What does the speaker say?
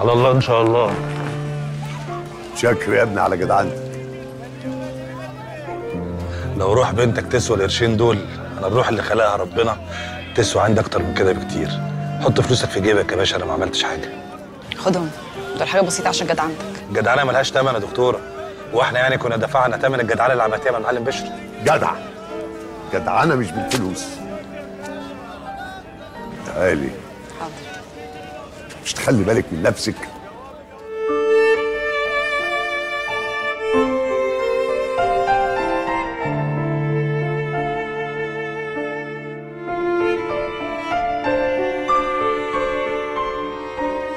على الله إن شاء الله. شكر يا ابني على جدعنتك لو روح بنتك تسوى القرشين دول أنا الروح اللي خلقها ربنا تسوى عندي أكتر من كده بكتير. حط فلوسك في جيبك يا باشا أنا ما عملتش حاجة. خدهم. دول حاجة بسيطة عشان جدعنتك الجدعنه ملهاش ثمن يا دكتورة. وإحنا يعني كنا دفعنا ثمن الجدعنه اللي عملتيها مع المعلم بشر. جدع. جدعنه مش بالفلوس. تعالي. حاضر مش تخلي بالك من نفسك.